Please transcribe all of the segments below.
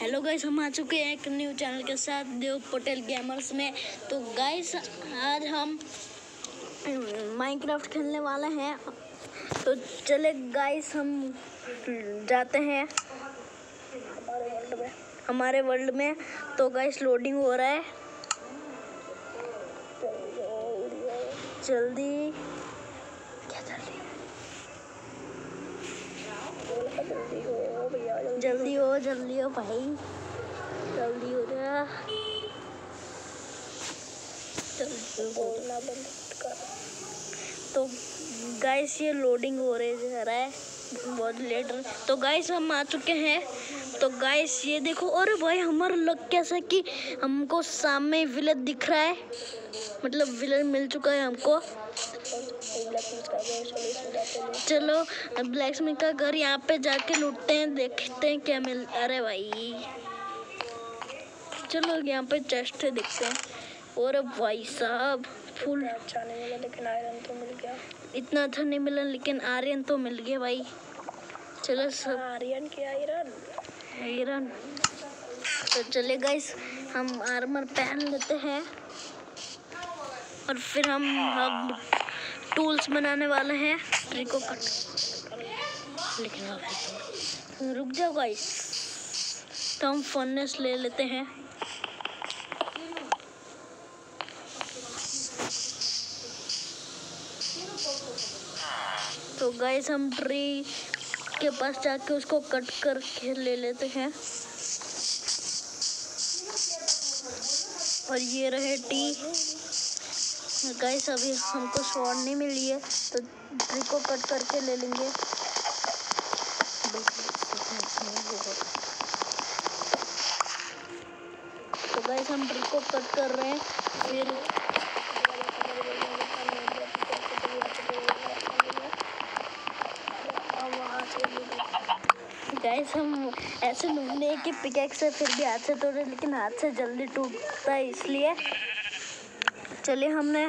Hello guys हम आ चुके हैं एक न्यू चैनल के साथ देव पटेल गेमर्स में। तो गाइस आज हम माइनक्राफ्ट खेलने वाले हैं। तो चले गाइस हम जाते हैं हमारे वर्ल्ड में। तो गाइस लोडिंग हो रहा है। जल्दी क्या जल्दी। जल्दी। हो जल्दी हो भाई। जल्दी हो जा तो गाइस ये लोडिंग हो रही जा रहा है बहुत लेट तो गाइस हम आ चुके हैं। तो गाइस ये देखो, अरे भाई, हमारा लग कैसा कि हमको सामने विलन दिख रहा है। मतलब विलन मिल चुका है हमको। चलो ब्लैक स्मिथ का घर यहाँ पे जाके लूटते हैं देखते हैं क्या मिल अरे भाई। चलो यहाँ पे चेस्ट है देखते हैं। और भाई साहब फुल अच्छा नहीं मिला लेकिन आयरन तो मिल गया इतना अच्छा नहीं मिला लेकिन आर्यन तो मिल गया भाई। चलो सब आर्यन के आयरन। आयरन। तो चले गाइस हम आर्मर पहन लेते हैं। और फिर हम हम टूल्स बनाने वाले हैं। ट्रिको कट लेकिन रुक जाओ गाइस तो हम फर्नेस ले लेते हैं। तो गाइस हम ट्री के पास जाके उसको कट करके ले लेते हैं। और ये रहे टी गाइस अभी हमको शॉर्ट नहीं मिली है तो ट्री को कट करके ले लेंगे। तो गाइस हम ट्री को कट कर रहे हैं, फिर गाइस हम ऐसे हैं कि पिकेक्स से फिर भी हाथ से तोड़े, लेकिन हाथ से जल्दी टूटता है, इसलिए चलिए हमने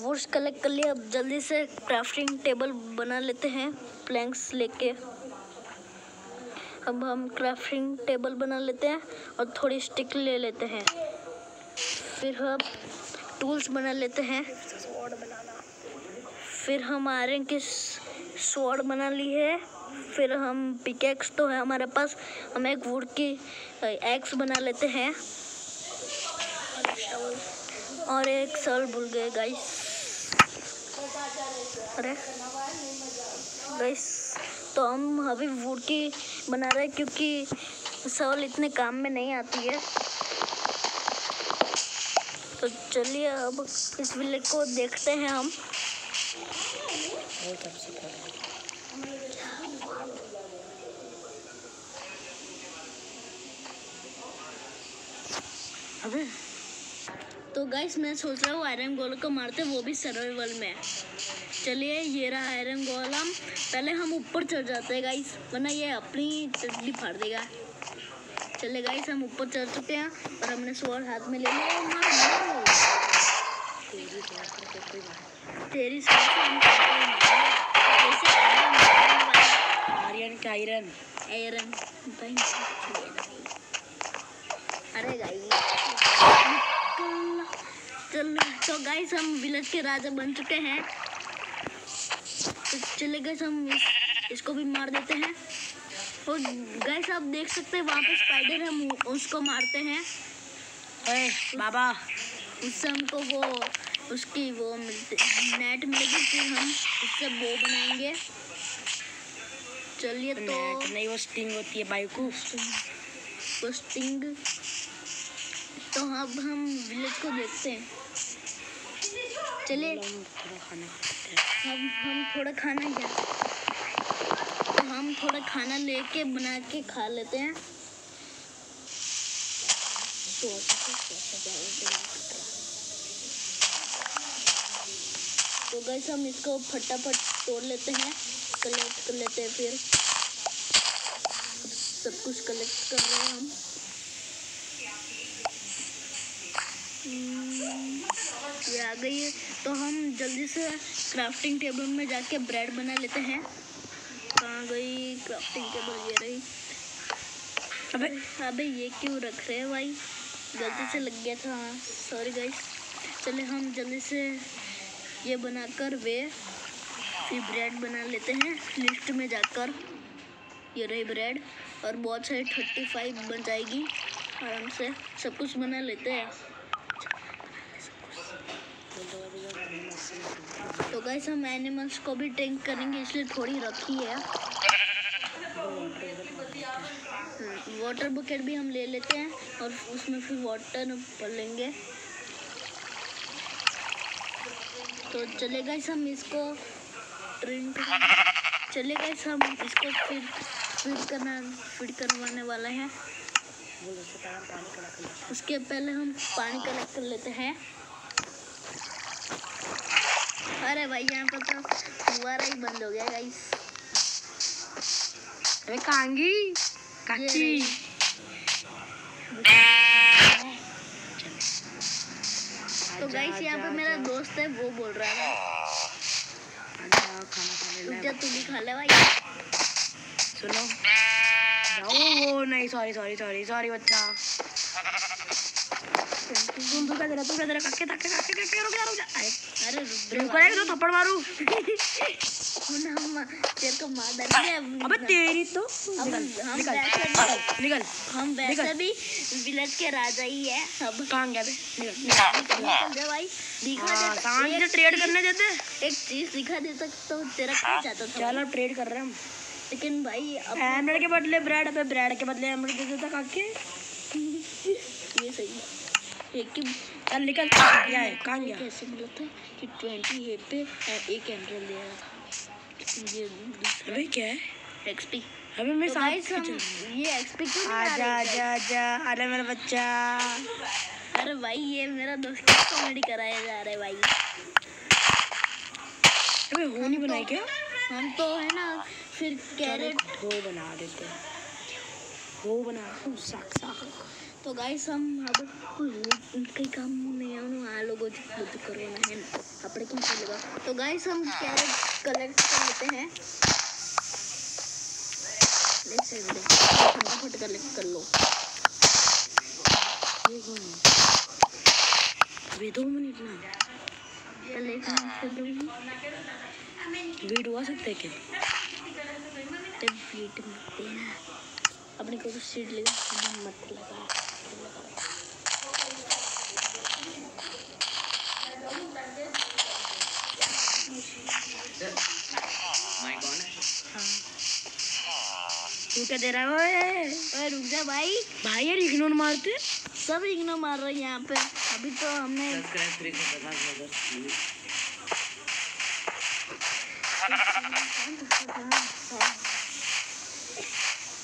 वुड्स कलेक्ट कर लिया अब जल्दी से क्राफ्टिंग टेबल बना लेते हैं प्लैंक्स लेके। अब हम क्राफ्टिंग टेबल बना लेते हैं और थोड़ी स्टिक ले लेते हैं। फिर हम टूल्स बना लेते हैं। फिर हम आयरन की स्वॉर्ड बना ली है। फिर हम पिकेक्स तो है हमारे पास। हम एक वुड की एक्स बना लेते हैं। और एक सल भूल गए गाइस अरे गाइस तो हम अभी वुड की बना रहे हैं क्योंकि सल इतने काम में नहीं आती है। तो चलिए अब इस विलेज को देखते हैं हम। अबे तो गाइस मैं सोच रहा हूँ आयरन गोल को मारते वो भी सर्वाइवल में चलिए ये रहा आयरन गोलम पहले हम ऊपर चढ़ जाते हैं गाइस वरना ये अपनी चड्डी फाड़ देगा। चलिए गाइस हम ऊपर चढ़ चुके हैं और हमने स्वॉर्ड हाथ में ले लिया। तेरी आयरन की आयरन आयरन अरे गाइस चल तो गाइस हम विलेज के राजा बन चुके हैं। तो चले गाइस हम इस, इसको भी मार देते हैं। और गाइस आप देख सकते हैं वहाँ पे स्पाइडर है हम उसको मारते हैं। ओए बाबा। उससे हमको वो उसकी वो मिलती नेट मिलेगी फिर हम उससे वो बनाएँगे। चलिए तो नहीं वो स्टिंग होती है बाइकू वो स्टिंग तो अब हम विलेज को देखते हैं। खाना हम हम थोड़ा खाना क्या तो हम थोड़ा खाना लेके बना के खा लेते हैं। तो गैस हम इसको फटाफट तोड़ लेते हैं। कलेक्ट कर लेते हैं फिर। सब कुछ कलेक्ट कर रहे हैं हम। ये आ गई है। तो हम जल्दी से क्राफ्टिंग टेबल में जाके ब्रेड बना लेते हैं। कहाँ गई क्राफ्टिंग टेबल ये रही। अबे। अबे ये क्यों रख रहे हैं भाई? गलती से लग गया था। हाँ सॉरी गाइस चले हम जल्दी से ये बनाकर वे फिर ब्रेड बना लेते हैं। लिस्ट में जाकर। ये रही ब्रेड और बहुत सारी थर्टी फाइव बन जाएगी। आराम से सब कुछ बना लेते हैं। तो गाइस हम एनिमल्स को भी ट्रेन करेंगे, इसलिए थोड़ी रखी है। वाटर बकेट भी हम ले लेते हैं और उसमें फिर वाटर भर लेंगे तो चलेगा इस हम इसको ट्रेन चलेगा इस हम इसको फिर फ़ीड करना फ़ीड करवाने वाले हैं। उसके पहले हम पानी कलेक्ट कर लेते हैं। अरे भाई यहाँ पर तो फुवारा ही बंद हो गया गाइस अबे कांगी काची तो गाइस यहाँ पे मेरा दोस्त है वो बोल रहा है खाना खाने तू भी खा ले भाई। सुनो वो नहीं सॉरी सॉरी सॉरी सॉरी बच्चा। तू क्या दे तू क्या दे तो अबे तेरी तो निकल निकल हम वैसे भी विलेज के राजा ही है अब कहाँ गया भाई दिखा हाँ, दे ट्रेड करने देते एक चीज़ दिखा देता तो तेरा खा जाता था चलो ट्रेड कर रहे हैं हम लेकिन भाई एमरेड के बदले ब्रेड ब्रेड के बदले एमरेड दे देता काके ये सही है एक चल निकल क्या है कहाँ गया? कैसे मिला था कि ट्वेंटी पे एक एंड्रल दे रहा ये अबे क्या एक्सपी अबे मैं तो गाइस हम ये एक्सपी क्यों नहीं आ आजा आजा अरे मेरा बच्चा। अरे भाई ये मेरा दोस्त कॉमेडी कराया जा रहा है भाई। अबे हो नहीं बनाई क्या? हम तो है ना फिर कैरेट हो बना देते हैं। वो बना साक साक तो ગાઈસ આમ આપણે કંઈ કામ નહીં આવનું આ લોકો જ બધું ना હે આપણે કેમ ચાલેગા तो गाय सब क्या कलेक्ट कर लेते हैं। से फटाफट कलेक्ट कर लो। ये कौन दो मिनट ना। पहले वीडियो आ सकते हैं क्या? मिलते हैं। अपने को सीट लगा मत लगा। तू क्या दे रहा है? ओए रुक जा भाई। भाई यार इग्नोर मारते। सब इग्नोर मार रहे हैं यहाँ पे। अभी तो हमने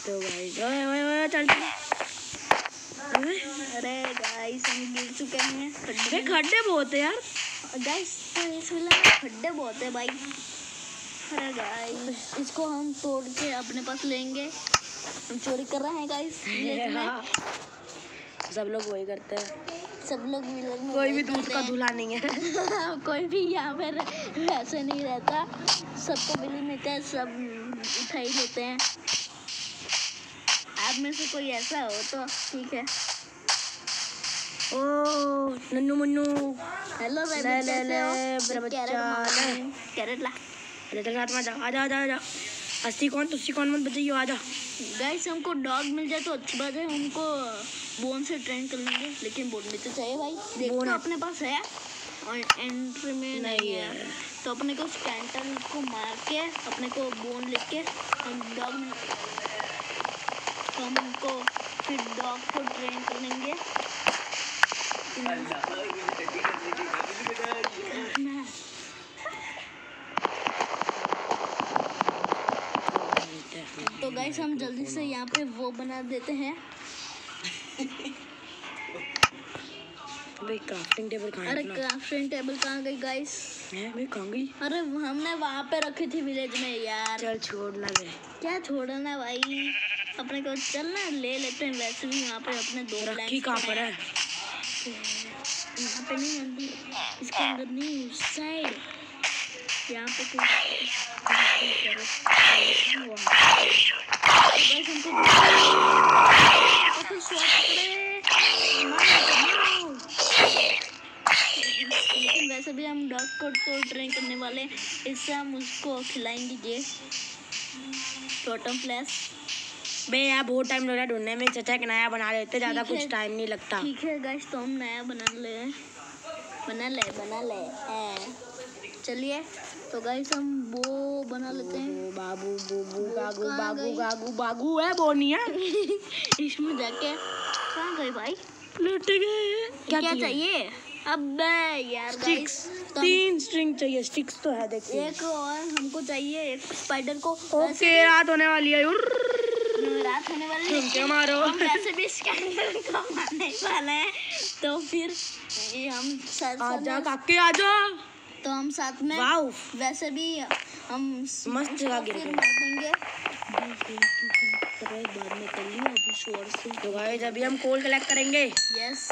तो भाई ओए ओए ओए चल चल। अरे गाइस हम गिर चुके हैं। खड्डे खड्डे बहुत है यार। गाइस तो इस विला खड्डे बहुत है भाई। अरे गाइस इसको हम तोड़ के अपने पास लेंगे। हम चोरी कर रहे हैं गाइस विलेज सब लोग वही करते हैं। सब लोग विलेज में कोई भी दूध का हैं। दूल्हा नहीं है। कोई भी यहाँ पर वैसे नहीं रहता। सबको मिली मिलता है सब उठा ही लेते हैं। आप में से कोई ऐसा हो तो ठीक है ओ नन्नू मुन्नू हेलो ले, कैसे हो मेरा बच्चा। कैरेट ला अरे तेरे साथ में आजा आजा आजा आजा अस्सी कौन तुस्सी कौन मत बचाइयो आजा गाइस हमको डॉग मिल जाए तो अच्छी बात है उनको बोन से ट्रेन कर लेंगे लेकिन बोन भी तो चाहिए भाई देख तो अपने पास है और एंट्री में नहीं, नहीं है। तो अपने को स्कैंटल को मार के अपने को बोन लेके हम डॉग हम उनको फिर डॉग को ट्रेन कर लेंगे तो गाइस हम जल्दी से यहाँ पे वो बना देते हैं। भाई क्राफ्टिंग टेबल कहाँ अरे क्राफ्टिंग टेबल कहाँ गई गाइस भाई कहाँ गई अरे हमने वहाँ पे रखी थी विलेज में यार। चल छोड़ ना क्या छोड़ना भाई? अपने को चलना ले लेते हैं वैसे भी यहाँ पे अपने दो रखी कहाँ पर है? तो यहाँ पे नहीं अंदर इसके अंदर नहीं उस साइड यहाँ पे वैसे भी हम डॉग को तो ट्रेन करने वाले इससे हम उसको खिलाएँगे ये टोटम प्लस बे यार बहुत टाइम लग रहा है ढूँढने में। चचा एक नया बना लेते ज़्यादा कुछ टाइम नहीं लगता। ठीक है गाइस तो हम नया बना ले। बना ले बना ले। चलिए। तो गाइस हम वो बना लेते हैं। बाबू बूबू गागू बागू गागू बागू है बोनिया इसमें जाके। कहाँ गई भाई? लुट गए क्या, क्या चाहिए? अबे यार स्टिक्स तो तीन स्ट्रिंग चाहिए। स्टिक्स तो है देखिए। एक और हमको चाहिए एक स्पाइडर को। ओके रात होने वाली है। रात होने वाली है क्या मारो। हम वैसे भी स्कैंडल कमाने वाले हैं तो फिर हम साथ आजा काके आजा। तो हम साथ में वाओ। वैसे भी हम मस्त जगह गिर देंगे बाद में कर लियो अभी शोर से तो गाइस अभी हम कोल कलेक्ट करेंगे यस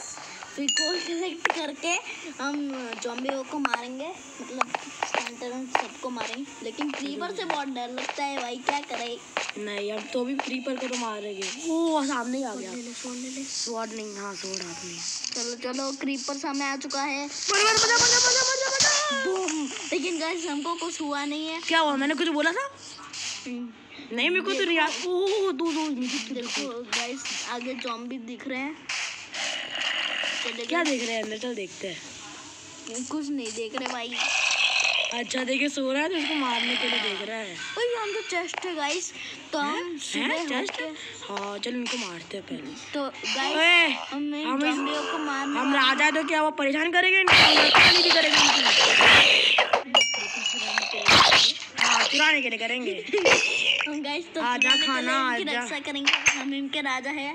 फिर कोल कलेक्ट करके हम जॉम्बियों को मारेंगे मतलब सबको मारेंगे लेकिन क्रीपर से बहुत डर लगता है भाई क्या करे नहीं हम तो भी क्रीपर को तो मारेंगे ओ सामने ही आ गया ले ले सोन ले ले स्वॉर्ड नहीं हाँ स्वॉर्ड में चलो चलो क्रीपर सामने आ चुका है लेकिन गाइस हमको कुछ हुआ नहीं है क्या हुआ मैंने कुछ बोला था नहीं मेरे को तो नहीं याद ओह दो दो देखो गाइस आगे जॉम्बी दिख रहे हैं क्या देख रहे हैं? अंदर चल देखते हैं। कुछ नहीं देख रहे भाई। अच्छा देखिए सो रहा है तो उसको मारने के लिए देख रहा है। ओए यहाँ तो चेस्ट है गाइस तो हम सुबह चेस्ट हाँ। चल इनको मारते हैं पहले। तो गाइस हम हम जॉम्बियों को मारने हम राजा तो क्या वो परेशान करेंगे इनको? हम पानी करेंगे इनको? हाँ चुराने के लिए करेंगे। हम गाइस तो आजा खाना, आजा। रक्षा करेंगे। हम इनके राजा है।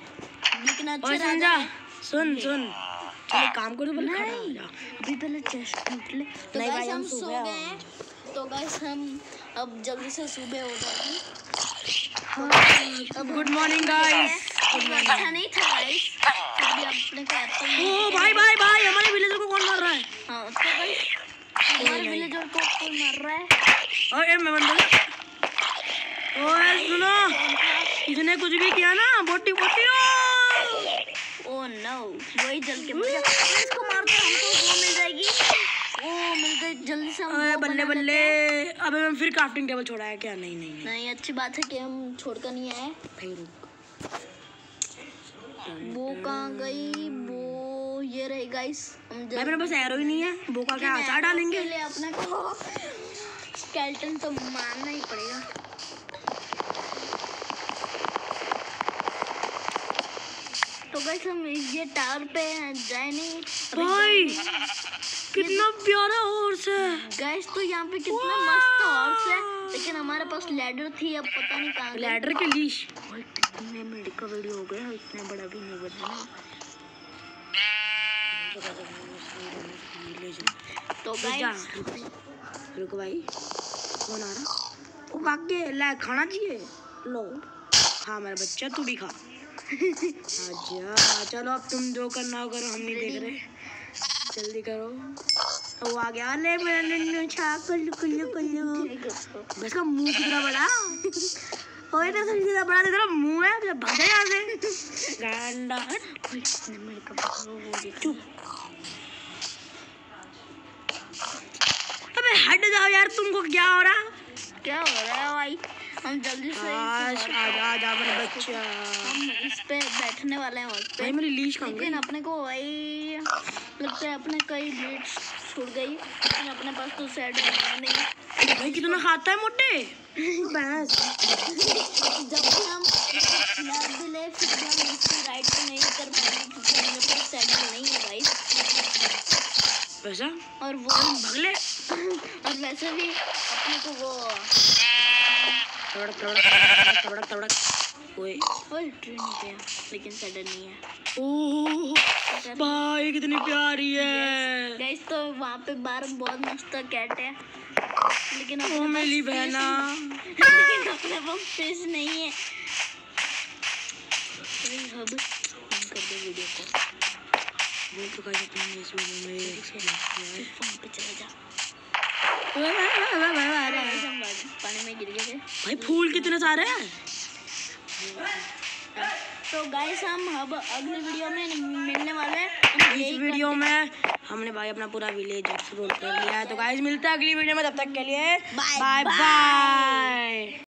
लेकिन अच्छे राजा सुन सुन। चल काम करो हो जा। अभी पहले चेस्ट लूट ले। तो नहीं गाइस भाई, हम सो गए। हैं तो गाइस हम अब जल्दी से सुबह हो जाएगी अब गुड मॉर्निंग गाइस अच्छा नहीं था गाइस फिर भी अपने को ओ भाई भाई भाई हमारे विलेजर को कौन मार रहा है? हाँ तो गाइस हमारे विलेजर को कोई मार रहा है? ओए मैं बंदा ओए सुनो। इसने कुछ भी किया ना बोटी बोटी ओ। ओ नो वही जल के मर इसको मार दो हमको वो मिल जाएगी। ओ मिल गई जल्दी से हम बल्ले बल्ले। अबे मैं फिर क्राफ्टिंग टेबल छोड़ा है क्या? नहीं नहीं नहीं। अच्छी बात है कि हम छोड़कर नहीं आए। भाई रुक। वो कहाँ गई? वो ये रही गाइस हम मेरे पास एरो ही नहीं है। बोका क्या अचार डालेंगे? अपने को स्केल्टन तो मारना ही पड़ेगा। हम ये टावर पे जाए नहीं। भाई कितना प्यारा हॉर्स है। गाइस तो यहाँ पे कितना मस्त हॉर्स है। लेकिन हमारे पास लैडर थी अब पता नहीं कहाँ लैडर के लीश भाई कितने मिनट का वीडियो हो गया इतना बड़ा भी नहीं बना तो गाइस रुक भाई कौन आ रहा? ओ काके ले खाना चाहिए? लो। खा मेरा बच्चा तू भी खा। अच्छा चलो अब तुम जो करना हो करो हम नहीं देख रहे जल्दी करो। वो आ गया। ले मेरा नन्नू छा कुल्लू कुल्लू कुल्लू। बस का मुँह कितना बड़ा। ओए तो सही कितना बड़ा तेरा मुँह है जब भाग जा यहाँ से। गांडा। इतने मिनट का गया चुप अबे, हट जाओ यार, तुमको क्या हो रहा? क्या हो रहा है भाई? हम जल्दी से आज आजा आजा मेरा बच्चा। हम इस पे बैठने वाले हैं पे। भाई मेरी लीश कहाँ लेकिन अपने को वही लगता है अपने कई लीड छूट गई। लेकिन अपने पास तो सेट बना नहीं। भाई कितना खाता है मोटे? भैंस जब भी हम खिला भी ले फिर भी हम इसकी राइड तो नहीं कर पाएँगे क्योंकि मेरे पास सेट नहीं है भाई। वैसा? और वो भाग ले और वैसे भी अपने को वो तड़क तड़क तड़क तड़क ओए। ओए ट्रेन गया लेकिन सडन नहीं है। ओह भाई कितनी प्यारी है। गाइस तो वहाँ पे बाहर बहुत मस्त कैट है। लेकिन ओ मेरी बहना। लेकिन अपने पास फ़िश नहीं है। बंद कर दे वीडियो को बोल तो गाइस अपने इस वीडियो में फ़ोन पे चला जा। पानी में गिर गए भाई फूल कितने सारे हैं? तो गाइस हम अब अगले वीडियो में मिलने वाले हैं। इस वीडियो में हमने भाई अपना पूरा विलेज एक्सप्लोर कर लिया है। तो गाइस मिलते हैं अगली वीडियो में। तब तक के लिए बाय बाय